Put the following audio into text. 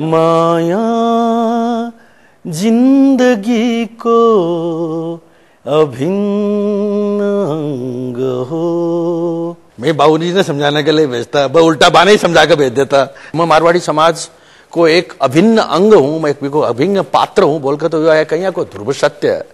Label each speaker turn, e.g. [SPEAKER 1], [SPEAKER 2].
[SPEAKER 1] माया ज़िंदगी को अभिन्न अंग हो। मैं बाबूजी ने समझाने के लिए भेजता वह उल्टा बाने ही समझा के भेज देता। मैं मारवाड़ी समाज को एक अभिन्न अंग हूँ, मैं को अभिन्न पात्र हूँ, बोलकर तो कहीं को ध्रुव सत्य है।